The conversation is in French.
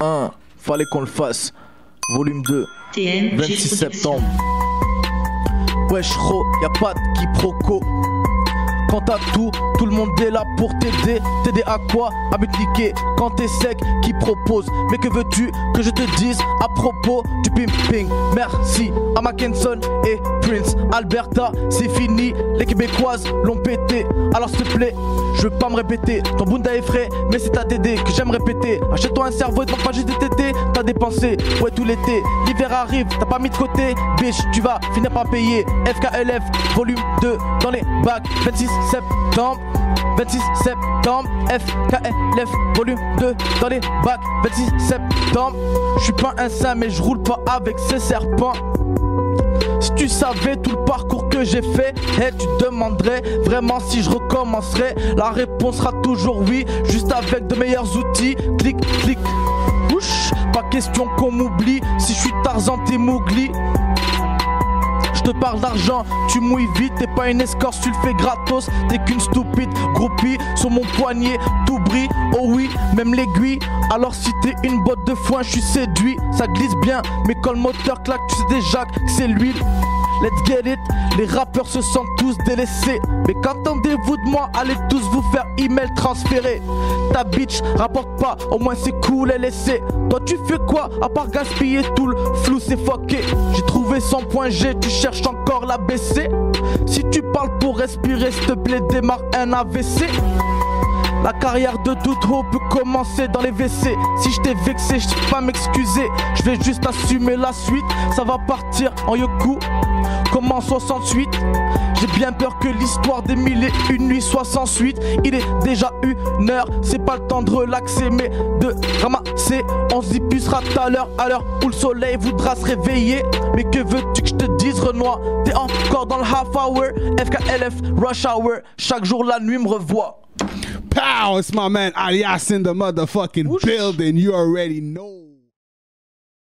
1, fallait qu'on le fasse. Volume 2, 26 septembre. Wesh, ro, y'a pas de quiproquo. Quand t'as tout, tout le monde est là pour t'aider. T'aider à quoi? À niquer quand t'es sec, qui propose. Mais que veux-tu que je te dise à propos du pimping Merci à Mackenson et Prince Alberta. C'est fini, les Québécoises l'ont pété. Alors s'il te plaît, je veux pas me répéter. Ton bunda est frais, mais c'est ta DD que j'aime répéter. Achète-toi un cerveau et demande pas juste des tétés. T'as dépensé, ouais, tout l'été. L'hiver arrive, t'as pas mis de côté. Bitch, tu vas finir par payer. FKLF, volume 2 dans les bacs. 26 septembre. 26 septembre, FKLF, volume 2 dans les bacs. 26 septembre, je suis pas un saint, mais je roule pas avec ces serpents. Si tu savais tout le parcours que j'ai fait, et tu demanderais vraiment si je recommencerais. La réponse sera toujours oui, juste avec de meilleurs outils. Clic, clic, bouche. Pas question qu'on m'oublie. Si je suis Tarzan, t'es Mowgli. Je te parle d'argent, tu mouilles vite, t'es pas une escorte, tu le fais gratos, t'es qu'une stupide groupie sur mon poignet, tout brille, oh oui, même l'aiguille. Alors si t'es une botte de foin, je suis séduit, ça glisse bien, mais quand le moteur claque, tu sais déjà que c'est l'huile. Let's get it, les rappeurs se sentent tous délaissés. Mais qu'entendez-vous de moi? Allez tous vous faire email transférer. Ta bitch rapporte pas, au moins c'est cool, elle essaie. Toi tu fais quoi? À part gaspiller tout le flou, c'est fucké. J'ai trouvé son point G, tu cherches encore la baisser. Si tu parles pour respirer, s'il te plaît, démarre un AVC. Carrière de tout haut peut commencer dans les WC. Si je vexé, je vais pas m'excuser. Je vais juste assumer la suite. Ça va partir en yoku. Comme en 68. J'ai bien peur que l'histoire des mille et une nuits soit sans suite. Il est déjà une heure, c'est pas le temps de relaxer, mais de ramasser. On plus sera tout à l'heure, à l'heure où le soleil voudra se réveiller. Mais que veux-tu que je te dise, Renoir? T'es encore dans le half hour, FKLF, rush hour. Chaque jour la nuit me revoit. Pow! It's my man Alias in the motherfucking building. You already know.